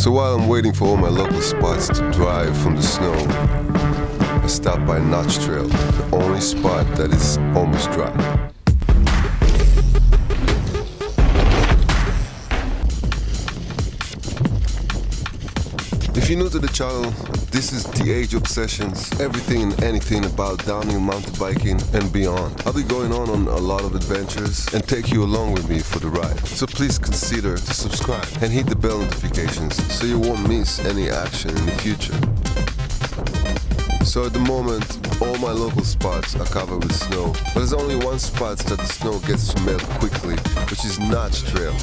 So while I'm waiting for all my local spots to dry from the snow, I stop by Notch Trail, the only spot that is almost dry. You're new to the channel, this is DH Obsessions, everything and anything about downhill mountain biking and beyond. I'll be going on on a lot of adventures and take you along with me for the ride. So please consider to subscribe and hit the bell notifications so you won't miss any action in the future. So at the moment, all my local spots are covered with snow, but there's only one spot that the snow gets to melt quickly, which is Notch Trail.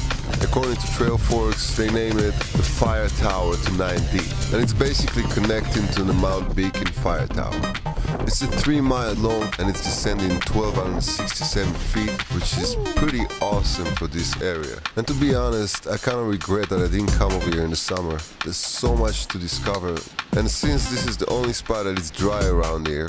According to Trailforks, they name it the Fire Tower to 9D, and it's basically connecting to the Mount Beacon Fire Tower. It's a three mile long and it's descending 1267 feet, which is pretty awesome for this area. And to be honest, I kind of regret that I didn't come over here in the summer. There's so much to discover, and since this is the only spot that is dry around here,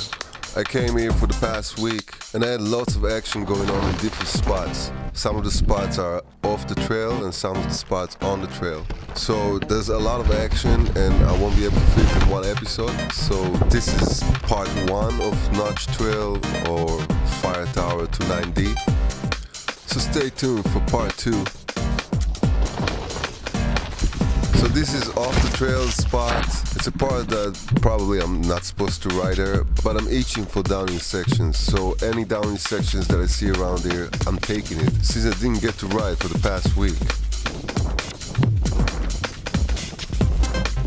I came here for the past week and I had lots of action going on in different spots. Some of the spots are off the trail and some of the spots on the trail. So there's a lot of action and I won't be able to fit in one episode. So this is part one of Notch Trail or Fire Tower to 9D. So stay tuned for part two. So this is off the trail spot. It's a part that probably I'm not supposed to ride there, but I'm itching for downhill sections. So any downhill sections that I see around here, I'm taking it. Since I didn't get to ride for the past week.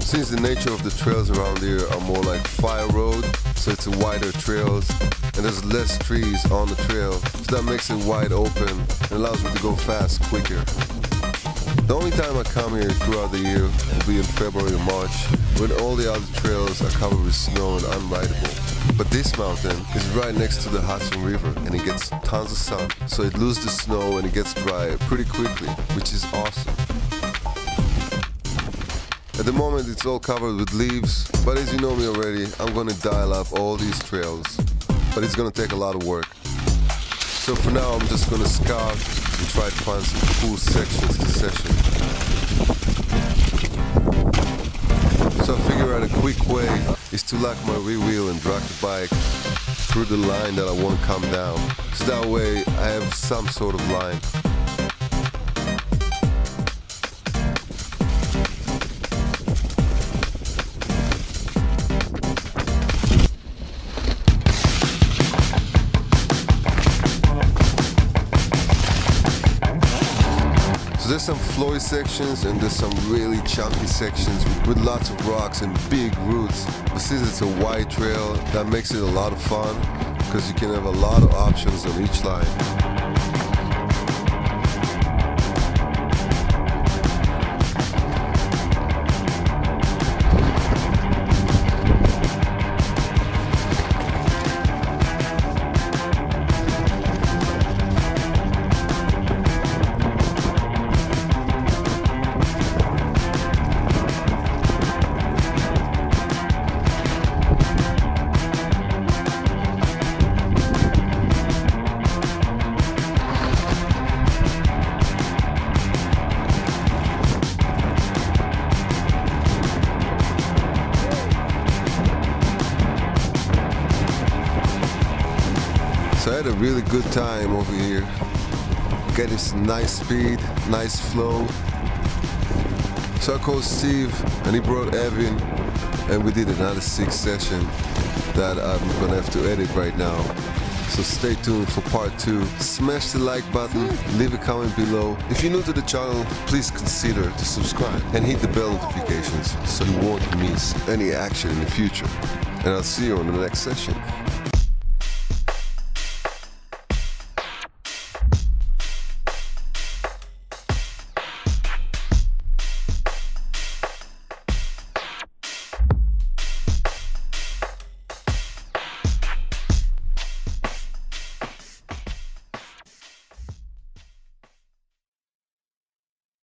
Since the nature of the trails around here are more like fire road, so it's a wider trails and there's less trees on the trail, so that makes it wide open and allows me to go fast quicker. The only time I come here throughout the year will be in February or March when all the other trails are covered with snow and unrideable. But this mountain is right next to the Hudson River and it gets tons of sun, so it loses the snow and it gets dry pretty quickly, which is awesome. At the moment it's all covered with leaves, but as you know me already, I'm gonna dial up all these trails, but it's gonna take a lot of work. So for now I'm just gonna scout and try to find some cool sections to session. So I figure out a quick way is to lock my rear wheel and drag the bike through the line that I want to come down. So that way I have some sort of line. There's some flowy sections and there's some really chunky sections with lots of rocks and big roots. But since it's a wide trail, that makes it a lot of fun because you can have a lot of options on each line. So I had a really good time over here. Getting some nice speed, nice flow. So I called Steve and he brought Evan and we did another six session that I'm gonna have to edit right now. So stay tuned for part two. Smash the like button, leave a comment below. If you're new to the channel, please consider to subscribe and hit the bell notifications so you won't miss any action in the future. And I'll see you on the next session.